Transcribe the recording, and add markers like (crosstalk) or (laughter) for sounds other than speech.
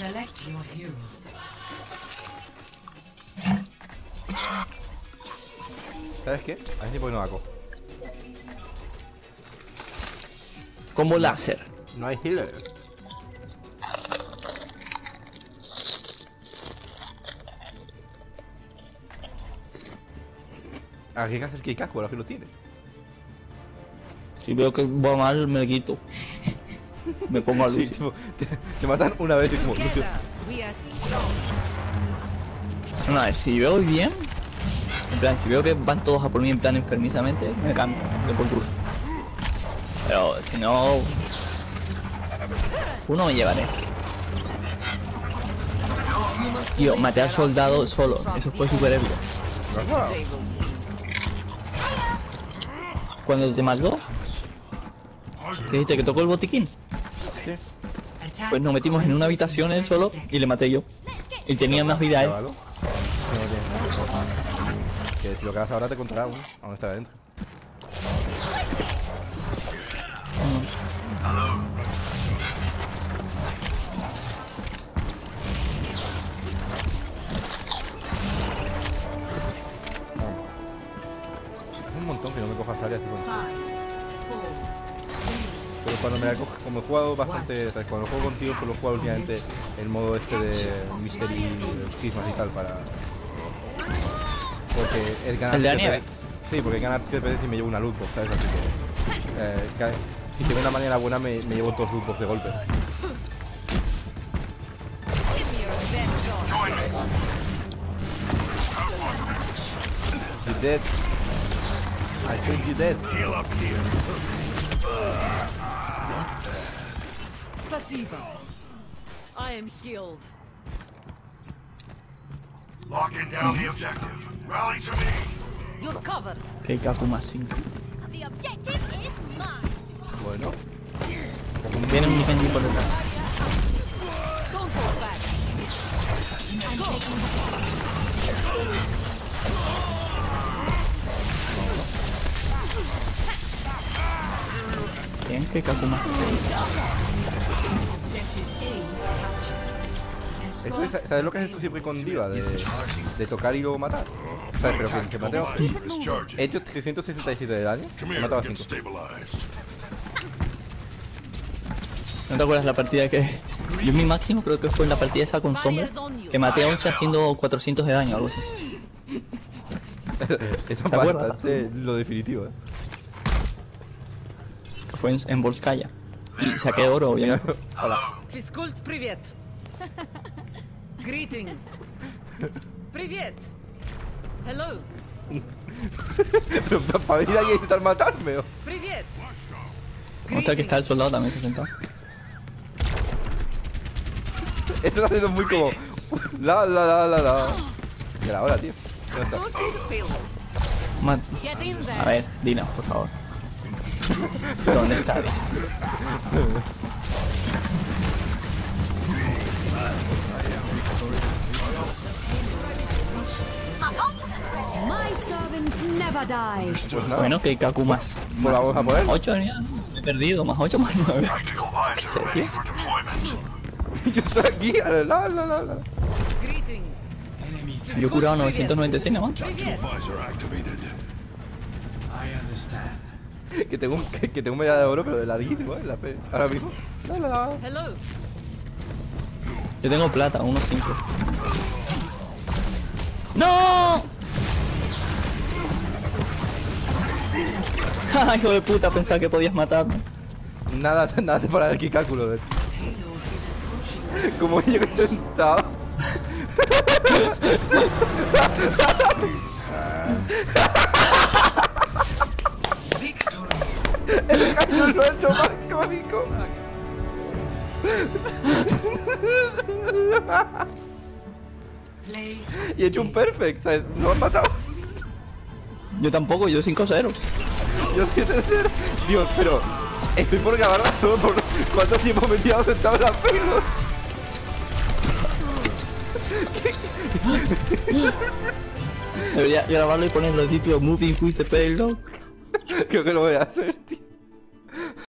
Select your hero. ¿Sabes qué? A ver si por qué no la cojo. Combo láser. No hay healer. Que hacer Keikaku, ahora que lo tiene. Si veo que va mal, me quito. Me pongo a Sí, Lucio. tipo, te, te matan una vez y como Lucio. No, a ver, si veo bien. En plan, si veo que van todos a por mí en plan enfermizamente, me cambio de por culo. Pero si no. Uno me llevaré. Tío, maté al soldado solo. Eso fue súper épico. Cuando te mató, ¿qué dijiste? ¿Que tocó el botiquín? Pues nos metimos en una habitación él solo y le maté yo. Y tenía más vida él. Que si lo que hagas ahora te contará aún, aún está adentro. Un montón que no me cojas áreas tipo en Pero cuando me la cojo, como he jugado bastante, o sea, cuando juego contigo, pues lo he jugado últimamente el modo este de Mystery Chismas y tal para. Porque el ganar. ¿El de la TPD nieve? Sí, porque ganar TPD si me llevo una loot box, ¿sabes? Así que. Eh, si tengo una manera buena, me, me llevo dos loot box de golpe. Me your best shot. You dead. I think you dead. Spasibo. I am healed. Locking down the objective. Rally to me. You're covered. Que Kaku más 5. The objective is mine. Bueno. Viene un Genji por detrás. Don't hold back. Que Kaku más. Esto es- ¿Sabes lo que haces tú siempre con Diva? De, de tocar y luego matar. ¿Sabes? Pero que, que mateo. He hecho 367 de daño. He matado a get 5. stabilized. ¿No te acuerdas la partida que.? Yo mi máximo creo que fue en la partida esa con sombra. Que maté a 11 haciendo 400 de daño o algo así. (laughs) Eso bastante lo definitivo, eh Que fue en, en Volskaya. Y saqué oro, Mira, obviamente. hola. Fiskult привет. Greetings. Привет. Hello. Pero para venir aquí a intentar matarme. ¿o? Привет. Muestra que está el soldado también se sentado. Esto (laughs) está haciendo muy como. La la la la la. Y ahora, tío. Ya está. Go to the field. Mat- Get in A there. ver, dinos, por favor. ¿Dónde está? Pues nada, Bueno, que Kaku más. pues vamos a él. 8 ya. He perdido, más 8 más 9. Tactical visor sé, tío. Yo estoy aquí. a La la la la. Yo he curado 996 nada más que tengo un, que, que tengo medalla de oro, pero de la 10 igual, la P. Ahora mismo. Hola. Hello. Yo tengo plata, 1.5. ¡No! ¡Ja, (laughs) ah, hijo de puta! Pensaba que podías matarme. Nada, nada para el kicáculo de eh. Como yo intentaba. (laughs) Y he hecho un perfect, ¿sabes? No han matado. Yo tampoco, yo 5-0. Yo 7 0 Dios, pero estoy por grabarla solo por cuánto tiempo me he tirado sentado en la pelo. Debería grabarlo y ponerlo el título Moving with the Payload. Creo que lo voy a hacer.